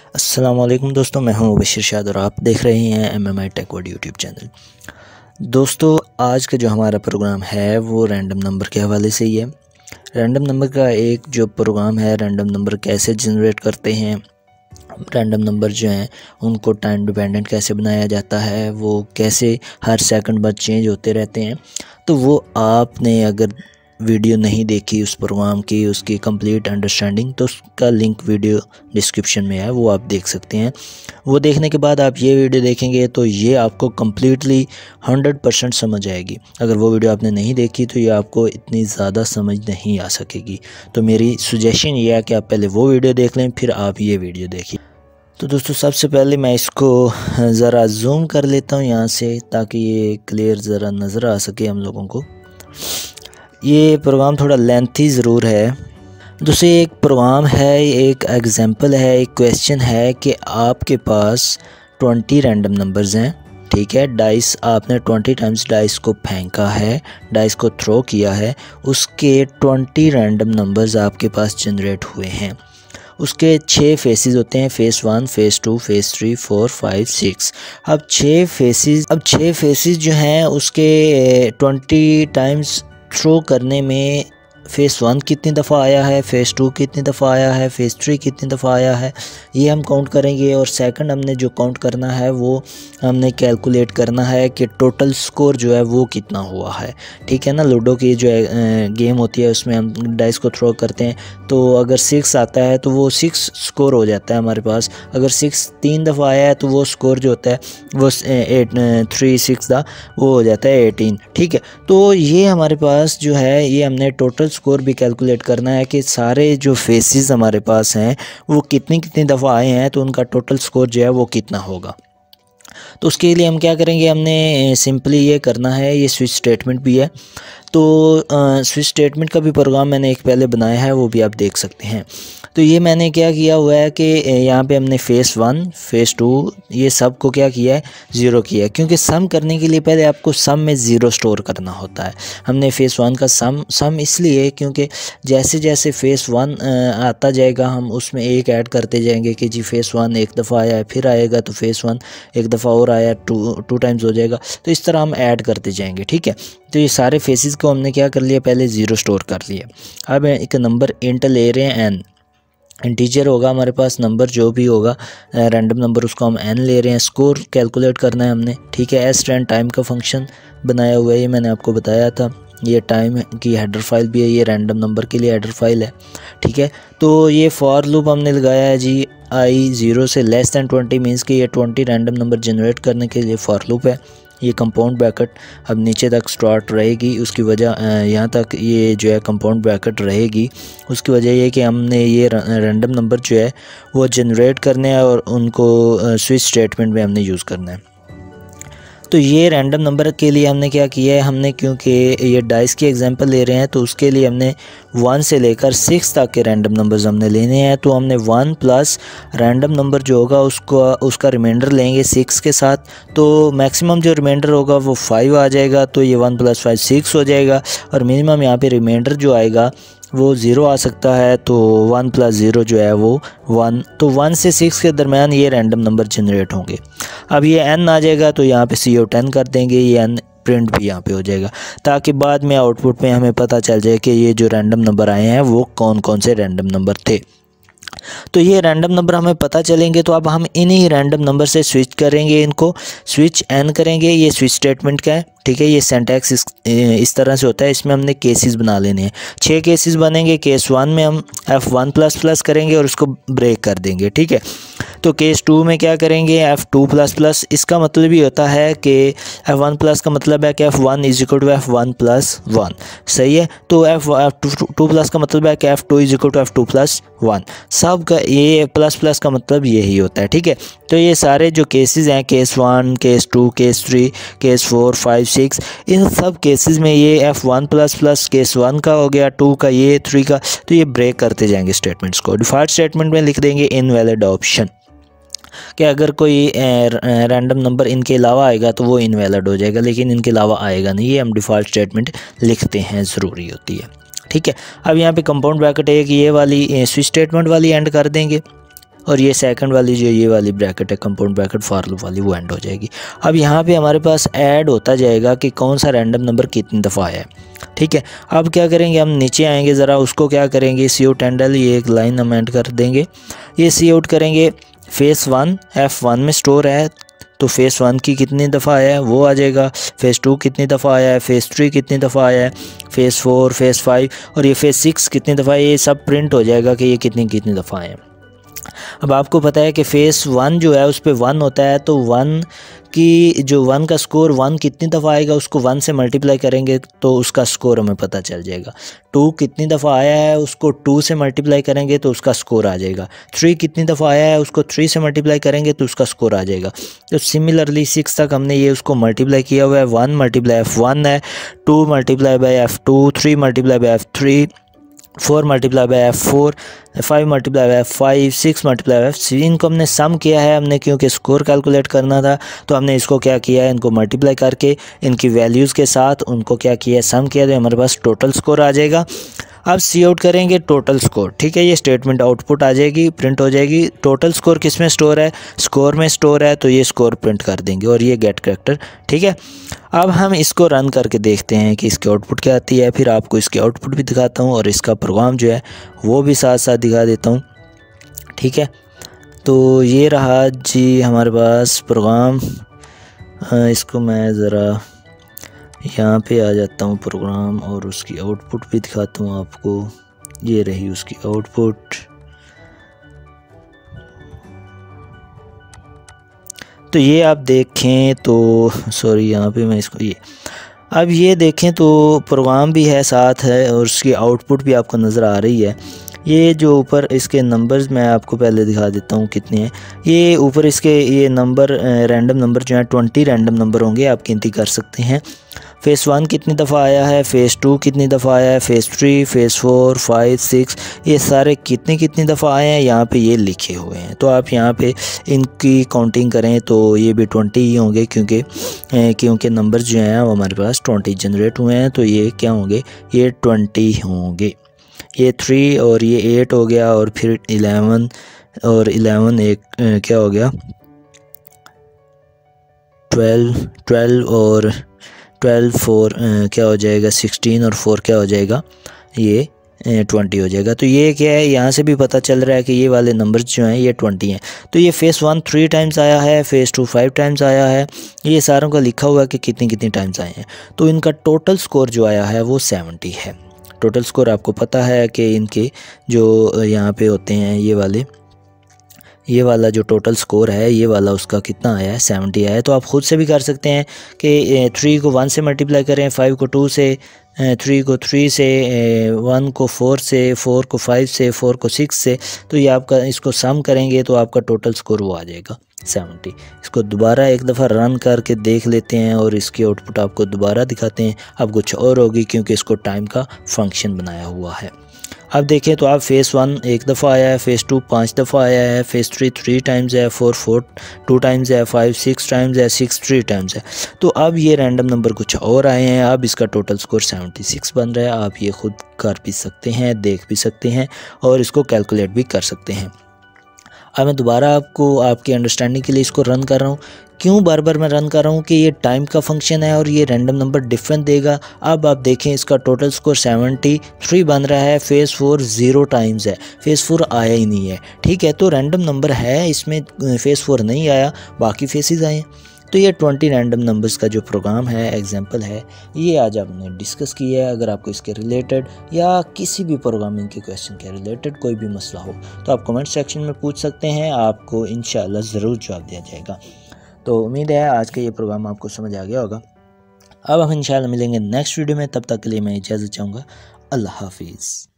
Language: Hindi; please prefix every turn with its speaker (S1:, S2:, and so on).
S1: असलम दोस्तों, मैं हूँ बशीर शाद और आप देख रहे हैं M M I techword YouTube channel दोस्तों, आज का जो हमारा प्रोग्राम है, वो रैंडम नंबर के हवाले से ही है। रैंडम नंबर का एक जो प्रोग्राम है रैंडम नंबर कैसे जनरेट करते हैं रैंडम नंबर जो हैं, उनको टाइम डिपेंडेंट कैसे बनाया जाता है, वो कैसे हर सेकंड बाद चेंज होते रहते हैं तो वो आपने अगर वीडियो नहीं देखी, उस प्रोग्राम की, उसकी कंप्लीट अंडरस्टैंडिंग तो उसका लिंक वीडियो डिस्क्रिप्शन में है, वो आप देख सकते हैं। वो देखने के बाद आप ये वीडियो देखेंगे तो ये आपको कम्प्लीटली हंड्रेड परसेंट समझ आएगी। अगर वो वीडियो आपने नहीं देखी तो ये आपको इतनी ज़्यादा समझ नहीं आ सकेगी। तो मेरी सुजेशन ये है कि आप पहले वो वीडियो देख लें, फिर आप ये वीडियो देखिए। तो दोस्तों, सबसे पहले मैं इसको ज़रा जूम कर लेता हूँ यहाँ से, ताकि ये क्लियर ज़रा नज़र आ सके हम लोगों को। ये प्रोग्राम थोड़ा लेंथी ज़रूर है। दूसरे एक प्रोग्राम है, एक एग्ज़ाम्पल है, एक क्वेश्चन है कि आपके पास ट्वेंटी रैंडम नंबर्स हैं, ठीक है? डाइस आपने ट्वेंटी टाइम्स डाइस को फेंका है डाइस को थ्रो किया है, उसके ट्वेंटी रैंडम नंबर्स आपके पास जनरेट हुए हैं। उसके छः फेसेस होते हैं face one face two face three four five six अब छः फेसेस अब छः फेसेस जो हैं, उसके ट्वेंटी टाइम्स थ्रो करने में फ़ेस वन कितनी दफ़ा आया है? फ़ेस टू कितनी दफ़ा आया है? फ़ेस थ्री कितनी दफ़ा आया है? ये हम काउंट करेंगे और सेकंड हमने जो काउंट करना है, वो हमने कैलकुलेट करना है कि टोटल स्कोर जो है, वो कितना हुआ है। ठीक है ना? लूडो की जो गेम होती है, उसमें हम डाइस को थ्रो करते हैं। तो अगर सिक्स आता है तो वो सिक्स स्कोर हो जाता है हमारे पास। अगर सिक्स तीन दफ़ा आया है तो वो स्कोर जो होता है, वो एट थ्री सिक्स का वो हो जाता है एटीन ठीक है? तो ये हमारे पास जो है, ये हमने टोटल स्कोर भी कैलकुलेट करना है कि सारे जो फेसेस हमारे पास हैं, वो कितनी कितनी दफ़ा आए हैं तो उनका टोटल स्कोर जो है वो कितना होगा। तो उसके लिए हम क्या करेंगे, हमने सिंपली ये करना है, ये स्विच स्टेटमेंट भी है। तो स्विच स्टेटमेंट का भी प्रोग्राम मैंने एक पहले बनाया है, वो भी आप देख सकते हैं। तो ये मैंने क्या किया हुआ है कि यहाँ पे हमने फ़ेस वन फ़ेस टू ये सबको क्या किया है? ज़ीरो किया है। क्योंकि सम करने के लिए पहले आपको सम में ज़ीरो स्टोर करना होता है। हमने फ़ेस वन का सम सम इसलिए क्योंकि जैसे जैसे फ़ेस वन आता जाएगा, हम उसमें एक ऐड करते जाएँगे कि जी फ़ेस वन एक दफ़ा आया है, फिर आएगा तो फ़ेस वन एक दफ़ा और आया टू टू टाइम्स हो जाएगा। तो इस तरह हम ऐड करते जाएँगे, ठीक है? तो ये सारे फेसेस को हमने क्या कर लिया? पहले ज़ीरो स्टोर कर लिया अब एक नंबर इंट ले रहे हैं एन इंटीजर होगा, हमारे पास नंबर जो भी होगा रैंडम नंबर उसको हम एन ले रहे हैं। स्कोर कैलकुलेट करना है हमने, ठीक है? एस ट्रेंड टाइम का फ़ंक्शन बनाया हुआ है, ये मैंने आपको बताया था। ये टाइम की हेडर फ़ाइल भी है, ये रैंडम नंबर के लिए हेडर फ़ाइल है, ठीक है? तो ये फॉर लूप हमने लगाया है जी आई ज़ीरो से लेस दैन ट्वेंटी मीन्स कि ये ट्वेंटी रैंडम नंबर जनरेट करने के लिए फॉर लूप है। ये कंपाउंड ब्रैकेट अब नीचे तक स्टार्ट रहेगी, उसकी वजह यहाँ तक ये जो है कंपाउंड ब्रैकेट रहेगी। उसकी वजह ये कि हमने ये रैंडम नंबर जो है वो जनरेट करने हैं और उनको स्विच स्टेटमेंट में हमने यूज़ करना है। तो ये रैंडम नंबर के लिए हमने क्या किया है? हमने क्योंकि ये डाइस की एग्जांपल ले रहे हैं तो उसके लिए हमने वन से लेकर सिक्स तक के रैंडम नंबर्स हमने लेने हैं। तो हमने वन प्लस रैंडम नंबर जो होगा, उसको, उसका रिमाइंडर लेंगे सिक्स के साथ। तो मैक्सिमम जो रिमाइंडर होगा, वो फाइव आ जाएगा। तो ये वन प्लस फाइव सिक्स हो जाएगा। और मिनिमम यहाँ पर रिमाइंडर जो आएगा वो ज़ीरो आ सकता है तो वन प्लस ज़ीरो जो है वो वन तो वन से सिक्स के दरमियान ये रैंडम नंबर जनरेट होंगे। अब ये एन आ जाएगा तो यहाँ पे सी ओ टेन कर देंगे, ये एन प्रिंट भी यहाँ पे हो जाएगा, ताकि बाद में आउटपुट में हमें पता चल जाए कि ये जो रैंडम नंबर आए हैं, वो कौन कौन से रैंडम नंबर थे। तो ये रैंडम नंबर हमें पता चलेंगे तो अब हम इन्हीं रैंडम नंबर से स्विच करेंगे इनको। स्विच एन करेंगे ये स्विच स्टेटमेंट का है ठीक है? ये सेंटेक्स इस, इस तरह से होता है इसमें हमने केसेस बना लेने हैं। छः केसेस बनेंगे केस वन में हम एफ़ वन प्लस प्लस करेंगे और उसको ब्रेक कर देंगे ठीक है? तो केस टू में क्या करेंगे? एफ़ टू प्लस प्लस इसका मतलब ये होता है कि एफ़ वन प्लस का मतलब है कि F one is equal to F one plus one सही है? तो एफ़ टू प्लस का मतलब है कि F two is equal to F two plus one सब का, ये प्लस प्लस का मतलब यही होता है, ठीक है? तो ये सारे जो केसेस हैं case one case two case three case four five six इन सब केसेस में ये F one plus plus case one का हो गया टू का, ये थ्री का तो ये ब्रेक करते जाएँगे स्टेटमेंट्स को। डिफ़ॉल्ट स्टेटमेंट में लिख देंगे इनवैलिड ऑप्शन कि अगर कोई रैंडम नंबर इनके अलावा आएगा तो वो इनवैलिड हो जाएगा, लेकिन इनके अलावा आएगा नहीं। ये हम डिफ़ॉल्ट स्टेटमेंट लिखते हैं, ज़रूरी होती है। ठीक है? अब यहाँ पे कंपाउंड ब्रैकेट एक ये वाली स्विच स्टेटमेंट वाली एंड कर देंगे, और ये सेकंड वाली जो ये वाली ब्रैकेट है कंपाउंड ब्रैकेट फॉर लूप वाली, वो एंड हो जाएगी। अब यहाँ पे हमारे पास ऐड होता जाएगा कि कौन सा रैंडम नंबर कितनी दफ़ा आया है। ठीक है? अब क्या करेंगे? हम नीचे आएँगे ज़रा, उसको क्या करेंगे? सी आउट हैंडल ये एक लाइन हम एंड कर देंगे। ये सी आउट करेंगे। फेस वन एफ़ वन में स्टोर है तो फेस वन की कितनी दफ़ा आया है, वो आ जाएगा। फेस टू कितनी दफ़ा आया है फेस थ्री कितनी दफ़ा आया है फेस फोर फेस फाइव और ये फेस सिक्स कितनी दफ़ा ये सब प्रिंट हो जाएगा कि ये कितनी कितनी दफ़ा आए अब आपको पता है कि फ़ेस वन जो है, उस पर वन होता है तो वन की जो वन का स्कोर वन कितनी दफ़ा आएगा, उसको वन से मल्टीप्लाई करेंगे तो उसका स्कोर हमें पता चल जाएगा। टू कितनी दफ़ा आया है, उसको टू से मल्टीप्लाई करेंगे तो उसका स्कोर आ जाएगा। थ्री कितनी दफ़ा आया है, उसको थ्री से मल्टीप्लाई करेंगे तो उसका स्कोर आ जाएगा। तो सिमिलरली सिक्स तक हमने ये उसको मल्टीप्लाई किया हुआ है। वन मल्टीप्लाई एफ़ वन है two multiply by F two three multiply by F three four multiply by F four, five multiply by F five, six multiply F C इनको हमने सम किया है हमने क्योंकि स्कोर कैलकुलेट करना था तो हमने इसको क्या किया है? इनको मल्टीप्लाई करके इनकी वैल्यूज़ के साथ उनको क्या किया है? सम किया तो हमारे पास टोटल स्कोर आ जाएगा। अब सी आउट करेंगे टोटल स्कोर ठीक है, ये स्टेटमेंट आउटपुट आ जाएगी प्रिंट हो जाएगी। टोटल स्कोर किसमें स्टोर है? स्कोर में स्टोर है तो ये स्कोर प्रिंट कर देंगे और ये गेट करेक्टर ठीक है, अब हम इसको रन करके देखते हैं कि इसकी आउटपुट क्या आती है। फिर आपको इसकी आउटपुट भी दिखाता हूँ और इसका प्रोग्राम जो है, वो भी साथ साथ दिखा देता हूँ। ठीक है तो ये रहा जी हमारे पास प्रोग्राम इसको मैं ज़रा यहाँ पे आ जाता हूँ प्रोग्राम और उसकी आउटपुट भी दिखाता हूँ आपको। ये रही उसकी आउटपुट तो ये आप देखें तो सॉरी यहाँ पे मैं इसको ये, अब ये देखें तो प्रोग्राम भी है, साथ है और उसकी आउटपुट भी आपको नज़र आ रही है। ये जो ऊपर इसके नंबर्स मैं आपको पहले दिखा देता हूँ कितने हैं। ये ऊपर इसके ये नंबर रैंडम नंबर जो है ट्वेंटी रैंडम नंबर होंगे, आप गिनती कर सकते हैं। फ़ेस वन कितनी दफ़ा आया है? फ़ेस टू कितनी दफ़ा आया है? Face three face four five six ये सारे कितनी कितनी दफ़ा आए हैं? यहाँ पे ये लिखे हुए हैं। तो आप यहाँ पे इनकी काउंटिंग करें तो ये भी ट्वेंटी ही होंगे क्योंकि क्योंकि नंबर जो हैं वो हमारे पास ट्वेंटी जनरेट हुए हैं। तो ये क्या होंगे? ये ट्वेंटी होंगे। ये थ्री और ये एट हो गया और फिर इलेवन और इलेवन एक क्या हो गया? ट्वेल्व ट्वेल्व और ट्वेल्व फोर क्या हो जाएगा? सिक्सटीन और फोर क्या हो जाएगा? ये ट्वेंटी हो जाएगा। तो ये क्या है? यहाँ से भी पता चल रहा है कि ये वाले नंबर्स जो हैं, ये ट्वेंटी हैं। तो ये फ़ेस वन थ्री टाइम्स आया है फ़ेस टू फाइव टाइम्स आया है। ये सारों का लिखा हुआ है कि कितनी कितनी टाइम्स आए हैं। तो इनका टोटल स्कोर जो आया है, वो सेवेंटी है। टोटल स्कोर आपको पता है कि इनके जो यहाँ पे होते हैं, ये वाले ये वाला जो टोटल स्कोर है, ये वाला उसका कितना आया है? सेवेंटी आया है। तो आप ख़ुद से भी कर सकते हैं कि थ्री को वन से मल्टीप्लाई करें फाइव को टू से थ्री को थ्री से वन को फोर से फोर को फाइव से फोर को सिक्स से तो ये आपका, इसको सम करेंगे तो आपका टोटल स्कोर वो आ जाएगा सेवेंटी इसको दोबारा एक दफ़ा रन करके देख लेते हैं और इसकी आउटपुट आपको दोबारा दिखाते हैं। अब कुछ और होगी क्योंकि इसको टाइम का फ़ंक्शन बनाया हुआ है। अब देखें तो आप फ़ेस वन एक दफ़ा आया है फ़ेस टू पाँच दफ़ा आया है फ़ेस थ्री थ्री टाइम्स है फोर फोर टू टाइम्स है फाइव सिक्स टाइम्स है सिक्स थ्री टाइम्स है। तो अब ये रैंडम नंबर कुछ और आए हैं, अब इसका टोटल स्कोर सेवेंटी सिक्स बन रहा है, आप ये ख़ुद कर भी सकते हैं, देख भी सकते हैं और इसको कैलकुलेट भी कर सकते हैं। अब मैं दोबारा आपको, आपकी अंडरस्टैंडिंग के लिए इसको रन कर रहा हूँ। क्यों बार बार मैं रन कर रहा हूँ कि ये टाइम का फ़ंक्शन है और ये रैंडम नंबर डिफरेंट देगा? अब आप देखें, इसका टोटल स्कोर सेवेंटी थ्री बन रहा है फ़ेज़ फोर ज़ीरो टाइम्स है। फ़ेज़ फोर आया ही नहीं है। ठीक है तो रैंडम नंबर है, इसमें फ़ेज़ फोर नहीं आया, बाकी फेसेस आए हैं। तो ये ट्वेंटी रैंडम नंबर्स का जो प्रोग्राम है एग्ज़ाम्पल है, ये आज आपने डिस्कस किया है। अगर आपको इसके रिलेटेड या किसी भी प्रोग्रामिंग के क्वेश्चन के रिलेटेड कोई भी मसला हो तो आप कमेंट सेक्शन में पूछ सकते हैं। आपको इन ज़रूर जवाब दिया जाएगा। तो उम्मीद है आज का ये प्रोग्राम आपको समझ आ गया होगा। अब हम इंशाल्लाह मिलेंगे नेक्स्ट वीडियो में। तब तक के लिए मैं इजाज़त चाहूँगा। अल्लाह हाफिज़।